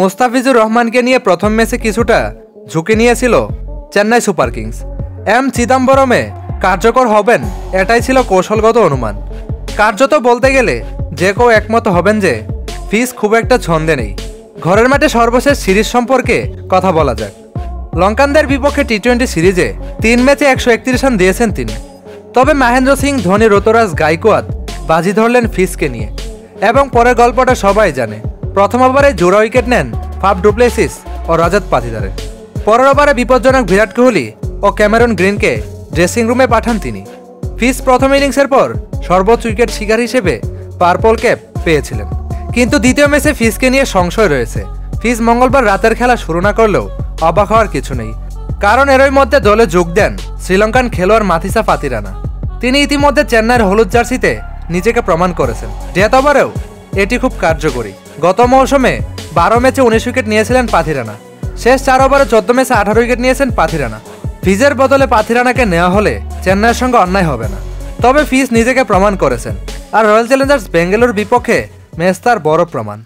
মুস্তাফিজুর রহমানকে নিয়ে প্রথম ম্যাচে কিছুটা ঝুঁকি নিয়েছিল চেন্নাই সুপার কিংস। এম চিদাম্বরমে কার্যকর হবেন, এটাই ছিল কৌশলগত অনুমান। কার্যত বলতে গেলে যে কেউ একমত হবেন যে ফিস খুব একটা ছন্দে নেই। ঘরের মাঠে সর্বশেষ সিরিজ সম্পর্কে কথা বলা যাক। লঙ্কানদের বিপক্ষে টি টোয়েন্টি সিরিজে তিন ম্যাচে একশো একত্রিশ রান দিয়েছেন তিনি। তবে মহেন্দ্র সিং, ধোনি রতরাজ গাইকোয়াদ বাজি ধরলেন ফিসকে নিয়ে। এবং পরের গল্পটা সবাই জানে। প্রথম ওভারে জোড়া উইকেট নেন ফাফ ডুপ্লেসিস ও রজত পাতিদারে। পরের ওভারে বিপজ্জনক বিরাট কোহলি ও ক্যামেরন গ্রিনকে ড্রেসিং রুমে পাঠান তিনি। ফিস প্রথম ইনিংসের পর সর্বোচ্চ উইকেট শিকার হিসেবে পার্পল ক্যাপ পেয়েছিলেন। কিন্তু দ্বিতীয় ম্যাচে ফিসকে নিয়ে সংশয় রয়েছে। ফিস মঙ্গলবার রাতের খেলা শুরু না করলেও অবাক হওয়ার কিছু নেই। কারণ এরই মধ্যে দলে যোগ দেন শ্রীলঙ্কান খেলোয়াড় মাথিসা ফাতিরানা। তিনি ইতিমধ্যে চেন্নাইয়ের হলুদ জার্সিতে নিজেকে প্রমাণ করেছেন। ডেথ ওভারেও এটি খুব কার্যকরী। গত মৌসুমে বারো ম্যাচে উনিশ উইকেট নিয়েছিলেন পাথিরানা। শেষ চার ওভারে চোদ্দ ম্যাচে আঠারো উইকেট নিয়েছেন পাথিরানা। ফিজের বদলে পাথিরানাকে নেওয়া হলে চেন্নাইয়ের সঙ্গে অন্যায় হবে না। তবে ফিজ নিজেকে প্রমাণ করেছেন। আর রয়্যাল চ্যালেঞ্জার্স বেঙ্গালোর বিপক্ষে ম্যাচ তার বড় প্রমাণ।